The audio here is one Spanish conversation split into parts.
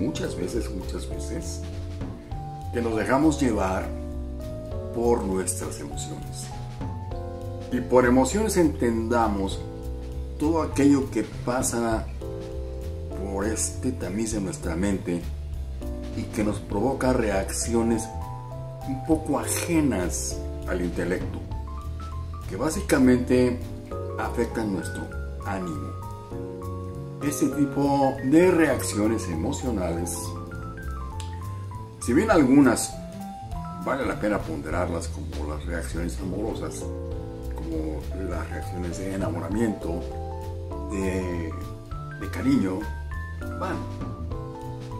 muchas veces, muchas veces, que nos dejamos llevar por nuestras emociones. Y por emociones entendamos todo aquello que pasa por este tamiz de nuestra mente y que nos provoca reacciones un poco ajenas al intelecto, que básicamente afectan nuestro ánimo. Este tipo de reacciones emocionales, si bien algunas vale la pena ponderarlas como las reacciones amorosas, como las reacciones de enamoramiento, de, cariño, van.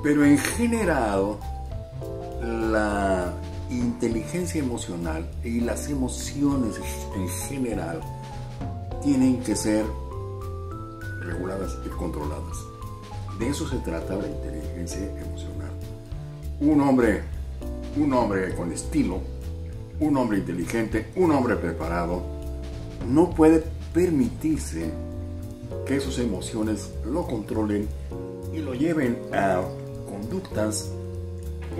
Pero en general, la inteligencia emocional y las emociones en general tienen que ser reguladas y controladas. De eso se trata la inteligencia emocional. Un hombre, un hombre con estilo, un hombre inteligente, un hombre preparado, no puede permitirse que sus emociones lo controlen y lo lleven a conductas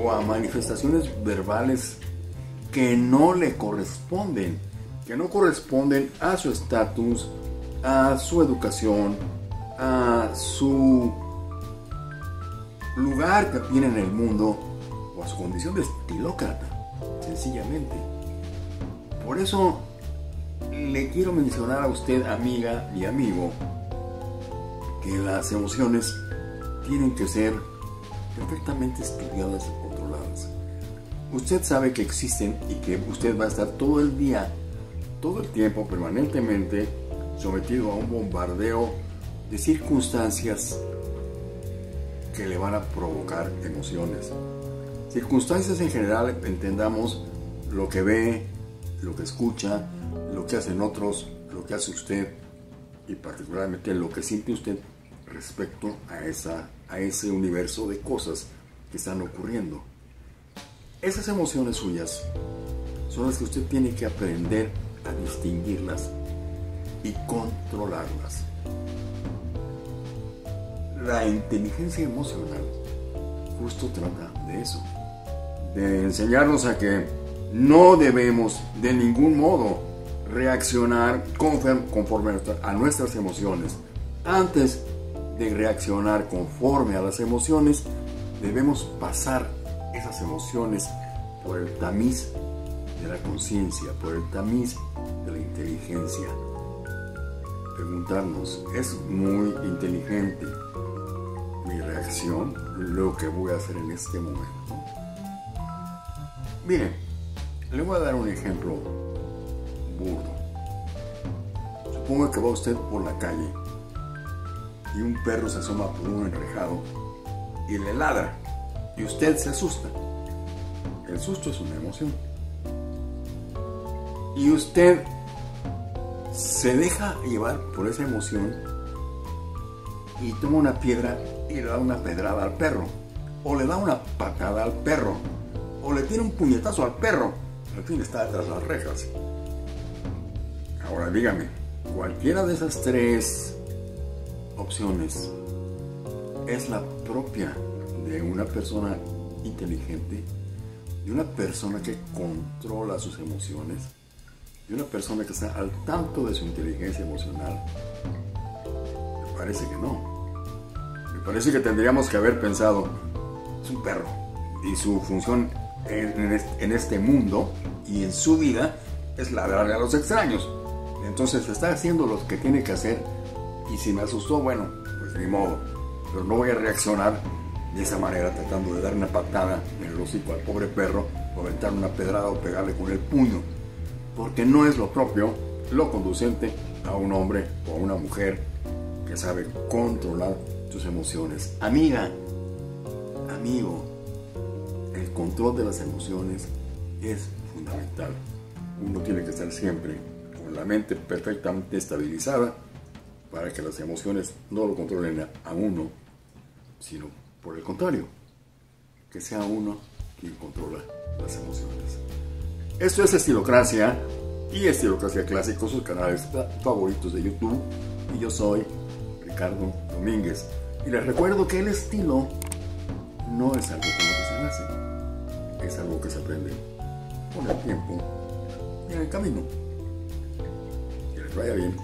o a manifestaciones verbales que no le corresponden, que no corresponden a su estatus, a su educación, a su lugar que tiene en el mundo o a su condición de estilócrata, sencillamente. Por eso le quiero mencionar a usted, amiga y amigo, que las emociones tienen que ser perfectamente estudiadas y controladas. Usted sabe que existen y que usted va a estar todo el día, todo el tiempo, permanentemente sometido a un bombardeo de circunstancias que le van a provocar emociones. Circunstancias en general, entendamos lo que ve, lo que escucha, lo que hacen otros, lo que hace usted y particularmente lo que siente usted respecto a, esa, a ese universo de cosas que están ocurriendo. Esas emociones suyas son las que usted tiene que aprender a distinguirlas y controlarlas. La inteligencia emocional justo trata de eso, de enseñarnos a que no debemos de ningún modo reaccionar conforme a nuestras emociones. Antes de reaccionar conforme a las emociones, debemos pasar esas emociones por el tamiz de la conciencia, por el tamiz de la inteligencia. Preguntarnos, ¿es muy inteligente lo que voy a hacer en este momento? Miren, le voy a dar un ejemplo burdo. Suponga que va usted por la calle y un perro se asoma por un enrejado y le ladra y usted se asusta. El susto es una emoción. Y usted se deja llevar por esa emoción y toma una piedra y le da una pedrada al perro. O le da una patada al perro. O le tiene un puñetazo al perro. Al fin está detrás de las rejas. Ahora dígame, cualquiera de esas tres opciones es la propia de una persona inteligente, de una persona que controla sus emociones, de una persona que está al tanto de su inteligencia emocional? Me parece que no. Parece que tendríamos que haber pensado, es un perro y su función en este mundo y en su vida es ladrarle a los extraños. Entonces está haciendo lo que tiene que hacer y si me asustó, bueno, pues ni modo. Pero no voy a reaccionar de esa manera tratando de dar una patada en el hocico al pobre perro o aventar una pedrada o pegarle con el puño. Porque no es lo propio, lo conducente a un hombre o a una mujer que sabe controlar sus emociones. Amiga, amigo, el control de las emociones es fundamental. Uno tiene que estar siempre con la mente perfectamente estabilizada para que las emociones no lo controlen a uno, sino por el contrario, que sea uno quien controla las emociones. Esto es Estilocracia y Estilocracia Clásico, sus canales favoritos de YouTube. Y yo soy Ricardo Domínguez. Y les recuerdo que el estilo no es algo con lo que se nace, es algo que se aprende con el tiempo y en el camino. Que les vaya bien.